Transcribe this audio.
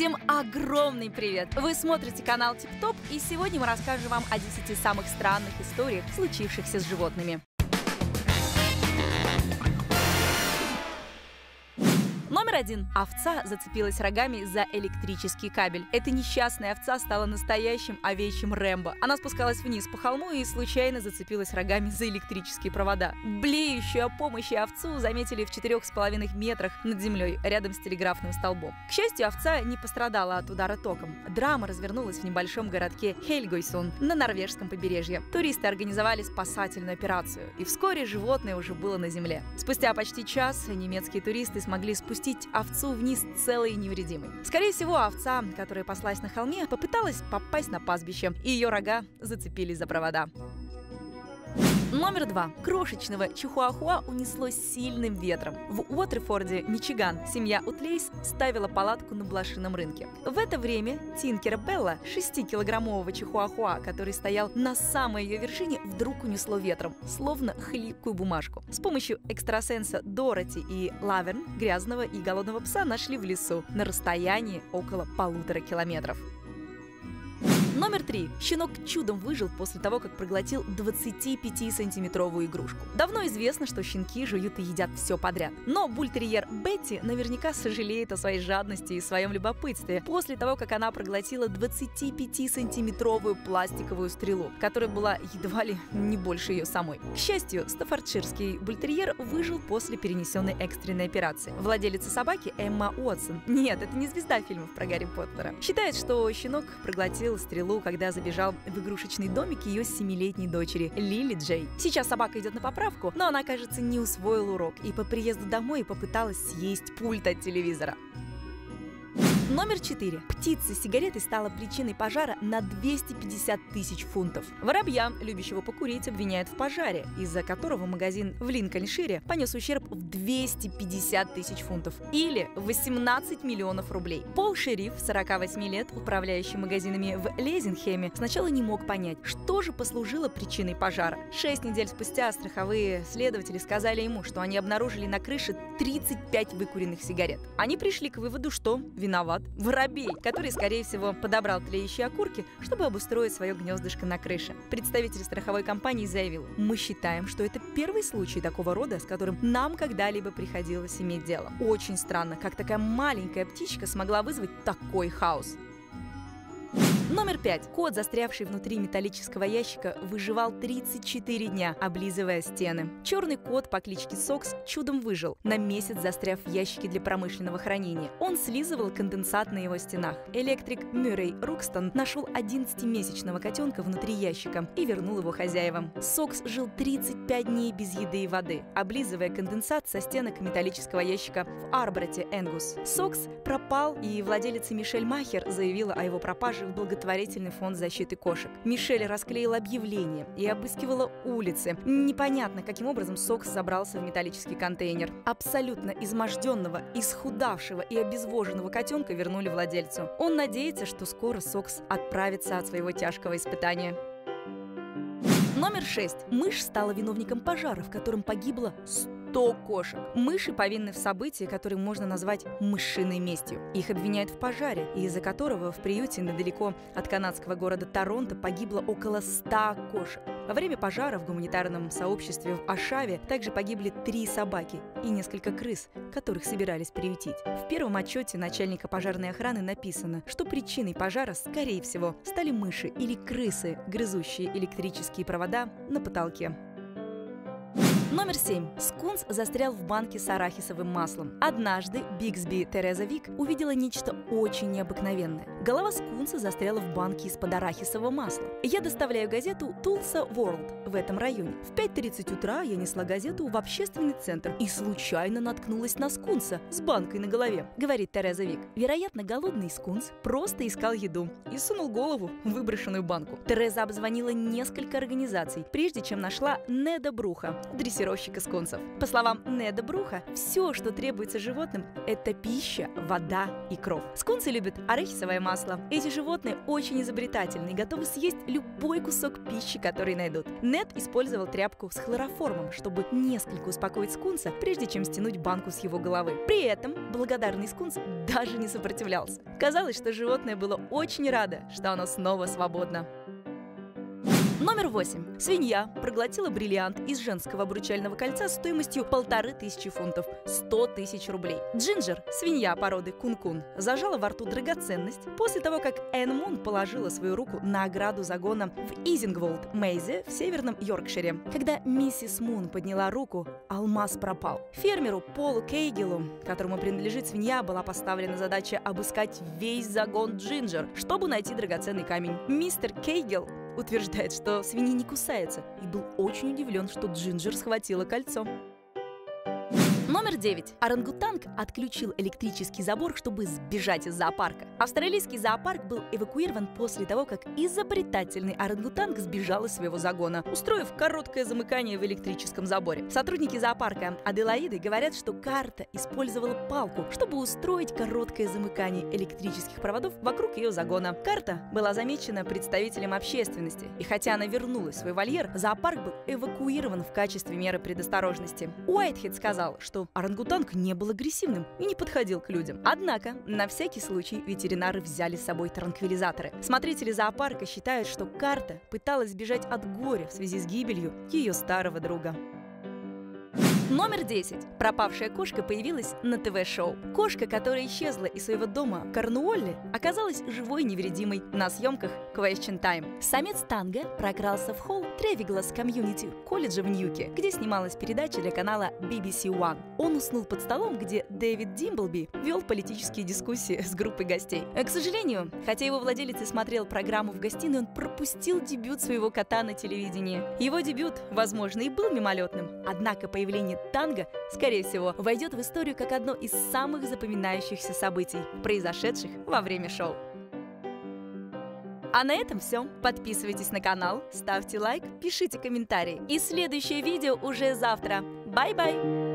Всем огромный привет! Вы смотрите канал Тип Топ, и сегодня мы расскажем вам о 10 самых странных историях, случившихся с животными. Номер один. Овца зацепилась рогами за электрический кабель. Эта несчастная овца стала настоящим овечьим Рэмбо. Она спускалась вниз по холму и случайно зацепилась рогами за электрические провода. Блеющую о помощи овцу заметили в четырех с половиной метрах над землей, рядом с телеграфным столбом. К счастью, овца не пострадала от удара током. Драма развернулась в небольшом городке Хельгойсон на норвежском побережье. Туристы организовали спасательную операцию, и вскоре животное уже было на земле. Спустя почти час немецкие туристы смогли спустить спустить овцу вниз целой и невредимой. Скорее всего, овца, которая паслась на холме, попыталась попасть на пастбище, и ее рога зацепились за провода. Номер два. Крошечного чихуахуа унесло сильным ветром. В Уотерфорде, Мичиган, семья Утлейс ставила палатку на блошином рынке. В это время Тинкера Белла, 6-килограммового чихуахуа, который стоял на самой ее вершине, вдруг унесло ветром, словно хлипкую бумажку. С помощью экстрасенса Дороти и Лаверн грязного и голодного пса нашли в лесу на расстоянии около полутора километров. Номер три. Щенок чудом выжил после того, как проглотил 25-сантиметровую игрушку. Давно известно, что щенки жуют и едят все подряд. Но бультерьер Бетти наверняка сожалеет о своей жадности и своем любопытстве после того, как она проглотила 25-сантиметровую пластиковую стрелу, которая была едва ли не больше ее самой. К счастью, стаффордширский бультерьер выжил после перенесенной экстренной операции. Владелица собаки Эмма Уотсон. Нет, это не звезда фильмов про Гарри Поттера. Считает, что щенок проглотил стрелу Лу, когда забежал в игрушечный домик ее семилетней дочери Лили Джей. Сейчас собака идет на поправку, но она, кажется, не усвоила урок и по приезду домой попыталась съесть пульт от телевизора. Номер 4. Птица сигареты стала причиной пожара на 250 тысяч фунтов. Воробья, любящего покурить, обвиняют в пожаре, из-за которого магазин в Линкольншире понес ущерб в 250 тысяч фунтов или 18 миллионов рублей. Пол Шериф, 48 лет, управляющий магазинами в Лезенхеме, сначала не мог понять, что же послужило причиной пожара. Шесть недель спустя страховые следователи сказали ему, что они обнаружили на крыше 35 выкуренных сигарет. Они пришли к выводу, что виноват воробей, который, скорее всего, подобрал тлеющие окурки, чтобы обустроить свое гнездышко на крыше. Представитель страховой компании заявил, мы считаем, что это первый случай такого рода, с которым нам когда-либо приходилось иметь дело. Очень странно, как такая маленькая птичка смогла вызвать такой хаос. Номер пять. Кот, застрявший внутри металлического ящика, выживал 34 дня, облизывая стены. Черный кот по кличке Сокс чудом выжил, на месяц застряв в ящике для промышленного хранения. Он слизывал конденсат на его стенах. Электрик Мюррей Рукстон нашел 11-месячного котенка внутри ящика и вернул его хозяевам. Сокс жил 35 дней без еды и воды, облизывая конденсат со стенок металлического ящика в Арброте, Ангус. Сокс пропал, и владелица Мишель Махер заявила о его пропаже в благотворительности благотворительный фонд защиты кошек. Мишель расклеила объявление и обыскивала улицы. Непонятно, каким образом Сокс забрался в металлический контейнер. Абсолютно изможденного, исхудавшего и обезвоженного котенка вернули владельцу. Он надеется, что скоро Сокс отправится от своего тяжкого испытания. Номер 6. Мышь стала виновником пожара, в котором погибло 100 100 кошек. Мыши повинны в событии, которое можно назвать мышиной местью. Их обвиняют в пожаре, из-за которого в приюте недалеко от канадского города Торонто погибло около 100 кошек. Во время пожара в гуманитарном сообществе в Ашаве также погибли три собаки и несколько крыс, которых собирались приютить. В первом отчете начальника пожарной охраны написано, что причиной пожара, скорее всего, стали мыши или крысы, грызущие электрические провода на потолке. Номер 7. Скунс застрял в банке с арахисовым маслом. Однажды Бигсби Тереза Вик увидела нечто очень необыкновенное. Голова скунса застряла в банке из-под арахисового масла. Я доставляю газету Tulsa World в этом районе. В 5.30 утра я несла газету в общественный центр и случайно наткнулась на скунса с банкой на голове, говорит Тереза Вик. Вероятно, голодный скунс просто искал еду и сунул голову в выброшенную банку. Тереза обзвонила несколько организаций, прежде чем нашла Неда Бруха, дрессировщика скунсов. По словам Неда Бруха, все, что требуется животным, это пища, вода и кров. Скунсы любят арахисовое масло. Эти животные очень изобретательны и готовы съесть любой кусок пищи, который найдут. Нед использовал тряпку с хлороформом, чтобы несколько успокоить скунса, прежде чем стянуть банку с его головы. При этом благодарный скунс даже не сопротивлялся. Казалось, что животное было очень радо, что оно снова свободно. Номер восемь. Свинья проглотила бриллиант из женского обручального кольца стоимостью полторы тысячи фунтов, 100 тысяч рублей. Джинджер, свинья породы кун-кун, зажала во рту драгоценность после того, как Энн Мун положила свою руку на ограду загона в Изингволд, Мейзе, в северном Йоркшире. Когда миссис Мун подняла руку, алмаз пропал. Фермеру Полу Кейгелу, которому принадлежит свинья, была поставлена задача обыскать весь загон Джинджер, чтобы найти драгоценный камень. Мистер Кейгел утверждает, что свиньи не кусаются, и был очень удивлен, что Джинджер схватила кольцо. Номер 9. Орангутанг отключил электрический забор, чтобы сбежать из зоопарка. Австралийский зоопарк был эвакуирован после того, как изобретательный орангутанг сбежал из своего загона, устроив короткое замыкание в электрическом заборе. Сотрудники зоопарка Аделаиды говорят, что карта использовала палку, чтобы устроить короткое замыкание электрических проводов вокруг ее загона. Карта была замечена представителем общественности, и хотя она вернулась в свой вольер, зоопарк был эвакуирован в качестве меры предосторожности. Уайтхед сказал, что орангутанг не был агрессивным и не подходил к людям. Однако, на всякий случай, ветеринары взяли с собой транквилизаторы. Смотрители зоопарка считают, что Карта пыталась сбежать от горя в связи с гибелью ее старого друга. Номер 10. Пропавшая кошка появилась на ТВ-шоу. Кошка, которая исчезла из своего дома в Корнуолле, оказалась живой и невредимой на съемках Question Time. Самец Танго прокрался в холл Тревиглас Комьюнити колледжа в Ньюке, где снималась передача для канала BBC One. Он уснул под столом, где Дэвид Димблби вел политические дискуссии с группой гостей. К сожалению, хотя его владелец и смотрел программу в гостиной, он пропустил дебют своего кота на телевидении. Его дебют, возможно, и был мимолетным, однако появление Танго, скорее всего, войдет в историю как одно из самых запоминающихся событий, произошедших во время шоу. А на этом все. Подписывайтесь на канал, ставьте лайк, пишите комментарии. И следующее видео уже завтра. Bye-bye!